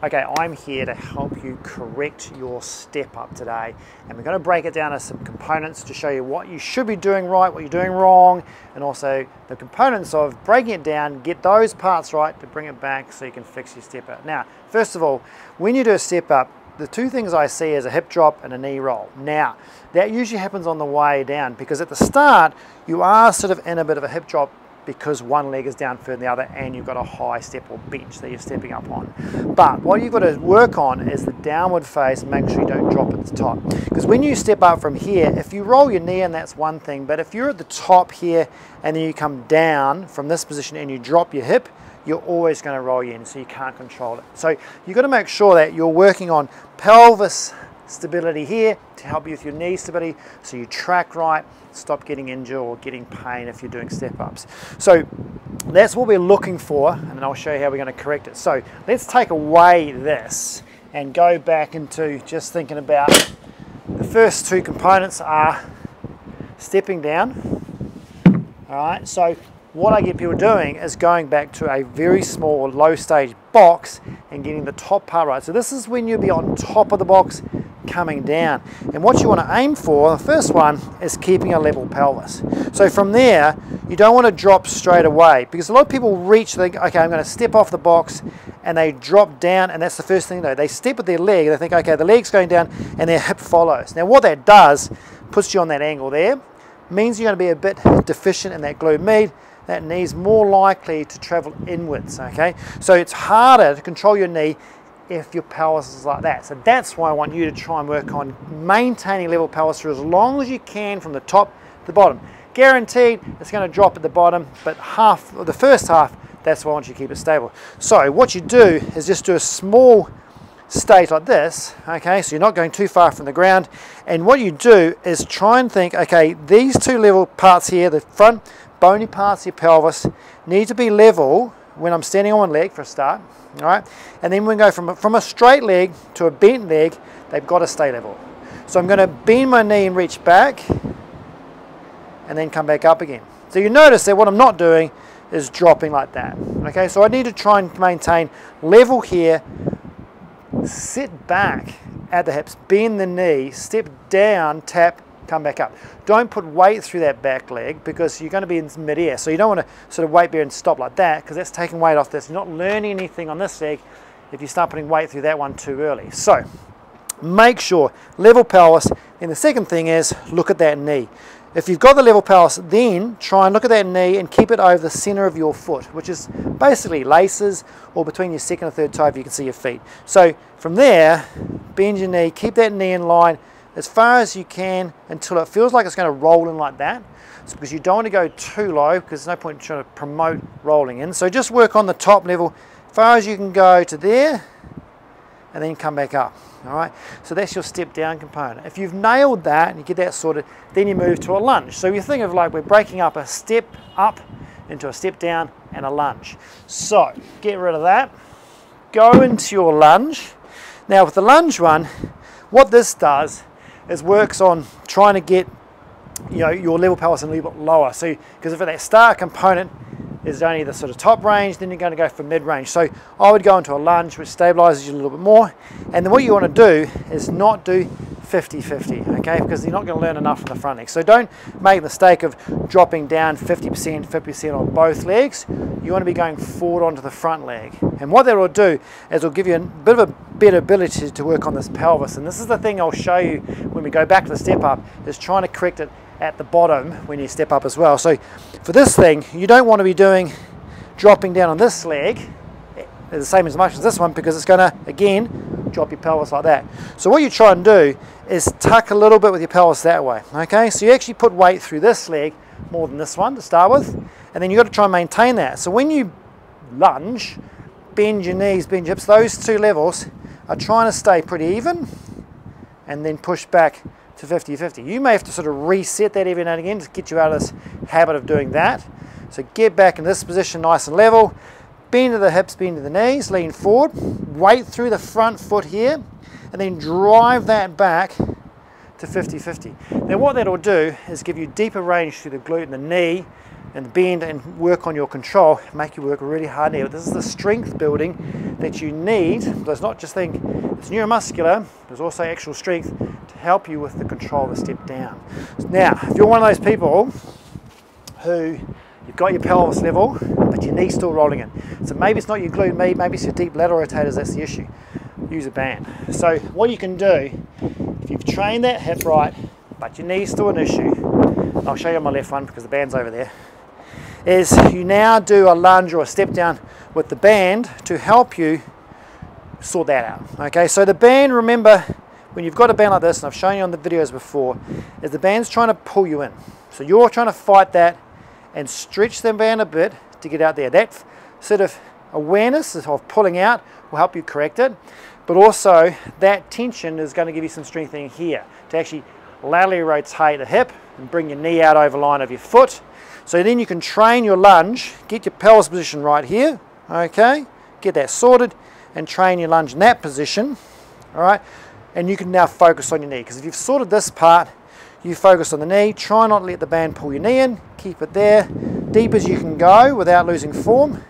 Okay, I'm here to help you correct your step up today. And we're gonna break it down as some components to show you what you should be doing right, what you're doing wrong, and also the components of breaking it down, get those parts right to bring it back so you can fix your step up. Now, first of all, when you do a step up, the two things I see is a hip drop and a knee roll. Now, that usually happens on the way down because at the start, you are sort of in a bit of a hip drop because one leg is down further than the other and you've got a high step or bench that you're stepping up on. But what you've got to work on is the downward face, make sure you don't drop at the top. Because when you step up from here, if you roll your knee and that's one thing, but if you're at the top here and then you come down from this position and you drop your hip, you're always going to roll in, so you can't control it. So you've got to make sure that you're working on pelvis stability here to help you with your knee stability so you track right, stop getting injured or getting pain if you're doing step ups. So that's what we're looking for and then I'll show you how we're going to correct it. So let's take away this and go back into just thinking about the first two components are stepping down. All right, so what I get people doing is going back to a very small low stage box and getting the top part right. So this is when you'll be on top of the box coming down. And what you want to aim for, the first one, is keeping a level pelvis. So from there, you don't want to drop straight away because a lot of people reach, think, okay, I'm going to step off the box and they drop down and that's the first thing they They step with their leg, they think, okay, the leg's going down and their hip follows. Now what that does, puts you on that angle there, means you're going to be a bit deficient in that glute med, that knee's more likely to travel inwards, okay? So it's harder to control your knee if your pelvis is like that. So that's why I want you to try and work on maintaining level pelvis for as long as you can from the top to the bottom. Guaranteed it's going to drop at the bottom, but half, the first half, that's why I want you to keep it stable. So what you do is just do a small state like this, okay, so you're not going too far from the ground, and what you do is try and think, okay, these two level parts here, the front bony parts of your pelvis, need to be level when I'm standing on one leg for a start, all right? And then we go from, from a straight leg to a bent leg, they've got to stay level. So I'm going to bend my knee and reach back and then come back up again. So you notice that what I'm not doing is dropping like that. Okay, so I need to try and maintain level here, sit back at the hips, bend the knee, step down, tap, come back up. Don't put weight through that back leg because you're going to be in mid-air. So you don't want to sort of weight bear and stop like that because that's taking weight off this. You're not learning anything on this leg if you start putting weight through that one too early. So make sure level pelvis. And the second thing is look at that knee. If you've got the level pelvis, then try and look at that knee and keep it over the center of your foot, which is basically laces or between your second and third toe if you can see your feet. So from there, bend your knee, keep that knee in line, as far as you can until it feels like it's going to roll in like that. It's because you don't want to go too low because there's no point trying to promote rolling in. So just work on the top level as far as you can go to there and then come back up. All right, so that's your step down component. If you've nailed that and you get that sorted, then you move to a lunge. So you think of like we're breaking up a step up into a step down and a lunge. So get rid of that, go into your lunge. Now with the lunge one, what this does is works on trying to get you know your level pelvis a little bit lower. So because if that star component is only the sort of top range, then you're going to go for mid range. So I would go into a lunge which stabilizes you a little bit more. And then what you want to do is not do 50-50, okay? Because you're not going to learn enough from the front leg. So don't make the mistake of dropping down 50%, 50% on both legs. You want to be going forward onto the front leg. And what that will do is it'll give you a bit of a better ability to work on this pelvis. And this is the thing I'll show you when we go back to the step up, is trying to correct it at the bottom when you step up as well. So for this thing, you don't want to be doing dropping down on this leg eh, the same as much as this one because it's going to, again, drop your pelvis like that. So what you try and do is tuck a little bit with your pelvis that way, okay? So you actually put weight through this leg more than this one to start with, and then you've got to try and maintain that. So when you lunge, bend your knees, bend your hips, those two levels are trying to stay pretty even and then push back to 50-50. You may have to sort of reset that every now and again to get you out of this habit of doing that. So get back in this position nice and level, bend to the hips, bend to the knees, lean forward, weight through the front foot here, and then drive that back to 50-50. Now what that'll do is give you deeper range through the glute and the knee, and bend and work on your control, make you work really hard here. This is the strength building that you need. So it's not just think it's neuromuscular, there's also actual strength to help you with the control of the step down. Now, if you're one of those people who you've got your pelvis level, but your knee's still rolling in. So maybe it's not your glute med, maybe it's your deep lateral rotators, that's the issue. Use a band. So what you can do, if you've trained that hip right, but your knee's still an issue, I'll show you on my left one because the band's over there, is you now do a lunge or a step down with the band to help you sort that out. Okay, so the band, remember, when you've got a band like this, and I've shown you on the videos before, is the band's trying to pull you in. So you're trying to fight that and stretch the band a bit to get out there. That sort of awareness of pulling out will help you correct it, but also that tension is going to give you some strengthening here to actually laterally rotate the hip and bring your knee out over line of your foot. So then you can train your lunge, get your pelvis position right here, okay, get that sorted and train your lunge in that position, all right, and you can now focus on your knee because if you've sorted this part, you focus on the knee, try not to let the band pull your knee in, keep it there, deep as you can go without losing form,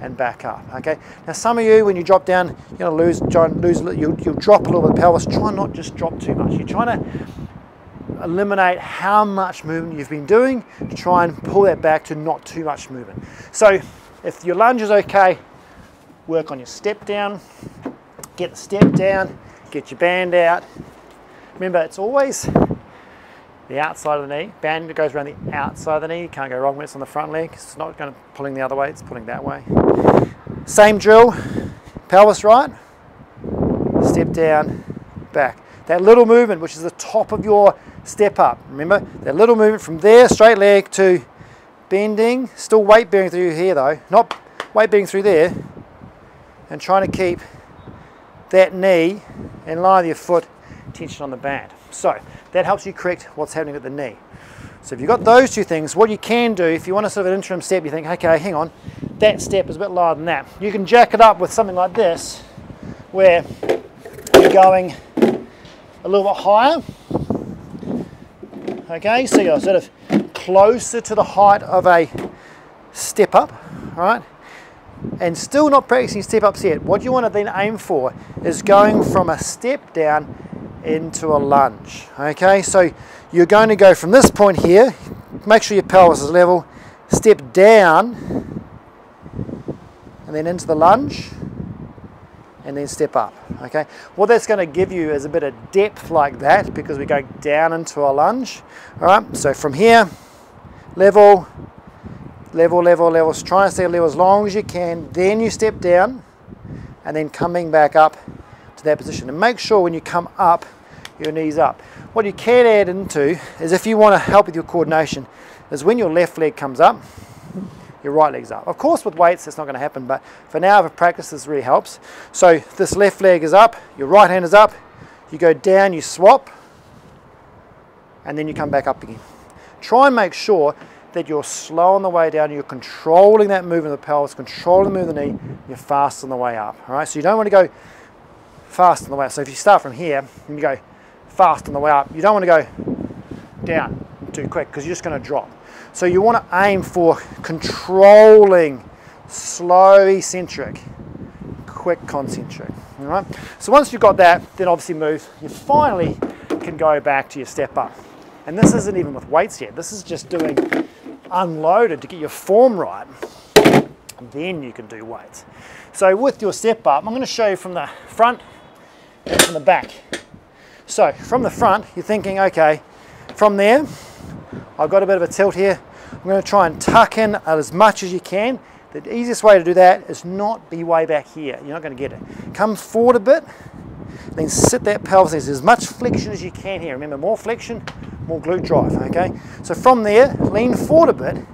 and back up, okay? Now some of you, when you drop down, you're gonna lose, lose you'll, you'll drop a little bit of pelvis, try not just drop too much. You're trying to eliminate how much movement you've been doing to try and pull that back to not too much movement. So if your lunge is okay, work on your step down, get the step down, get your band out. Remember, it's always the outside of the knee. Band goes around the outside of the knee. You can't go wrong when it's on the front leg. It's not going to pulling the other way, it's pulling that way. Same drill, pelvis right, step down, back. That little movement, which is the top of your step up. Remember, that little movement from there, straight leg to bending, still weight bearing through here though, not weight bearing through there, and trying to keep that knee in line with your foot, tension on the band. So that helps you correct what's happening at the knee. So if you've got those two things, what you can do, if you want a sort of an interim step, you think, okay, hang on, that step is a bit lower than that. You can jack it up with something like this, where you're going a little bit higher. Okay, so you're sort of closer to the height of a step up, right? And still not practicing step ups yet. What you want to then aim for is going from a step down into a lunge. Okay, so you're going to go from this point here, make sure your pelvis is level, step down, and then into the lunge, and then step up. Okay, what that's going to give you is a bit of depth like that because we go down into a lunge. All right, so from here, level, level, level, level, try and stay level as long as you can, then you step down, and then coming back up to that position. And make sure when you come up, your knees up. What you can add into is if you want to help with your coordination, is when your left leg comes up, your right leg's up. Of course with weights that's not going to happen, but for now for practice this really helps. So this left leg is up, your right hand is up, you go down, you swap, and then you come back up again. Try and make sure that you're slow on the way down, you're controlling that movement of the pelvis, controlling the movement of the knee, you're fast on the way up. All right, so you don't want to go fast on the way up. So if you start from here and you go fast on the way up, you don't want to go down too quick because you're just going to drop. So you want to aim for controlling slow eccentric, quick concentric. All right. So once you've got that, then obviously move. You finally can go back to your step up. And this isn't even with weights yet. This is just doing unloaded to get your form right. Then you can do weights. So with your step up, I'm going to show you from the front and from the back. So from the front, you're thinking, okay, from there, I've got a bit of a tilt here. I'm going to try and tuck in as much as you can. The easiest way to do that is not be way back here. You're not going to get it. Come forward a bit, then sit that pelvis. As much flexion as you can here. Remember, more flexion, more glute drive, okay? So from there, lean forward a bit,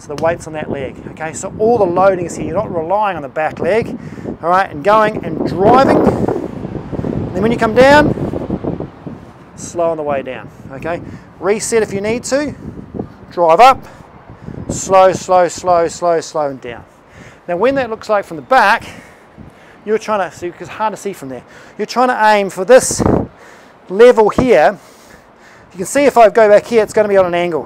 so the weight's on that leg, okay? So all the loading is here. You're not relying on the back leg, all right? And going and driving. And then when you come down, slow on the way down, okay? Reset if you need to, drive up, slow, slow, slow, slow, slow, and down. Now when that looks like from the back, you're trying to, see because it's hard to see from there, you're trying to aim for this level here. You can see if I go back here, it's going to be on an angle.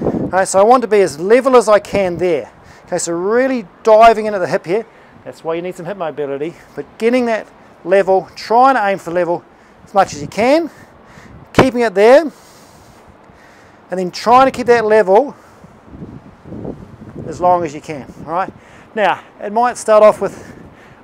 Right, so I want to be as level as I can there. Okay, so really diving into the hip here. That's why you need some hip mobility, but getting that level, trying to aim for level as much as you can, keeping it there, and then trying to keep that level as long as you can, all right? Now, it might start off with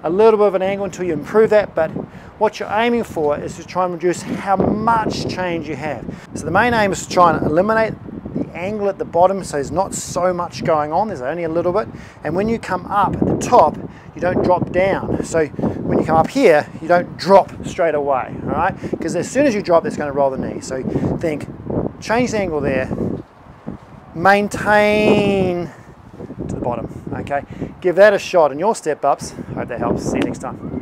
a little bit of an angle until you improve that, but what you're aiming for is to try and reduce how much change you have. So the main aim is to try and eliminate the angle at the bottom so there's not so much going on, there's only a little bit. And when you come up at the top, you don't drop down. So when you come up here, you don't drop straight away, all right? Because as soon as you drop, it's gonna roll the knee. So think, change the angle there, maintain to the bottom, okay? Give that a shot in your step ups. Hope that helps. See you next time.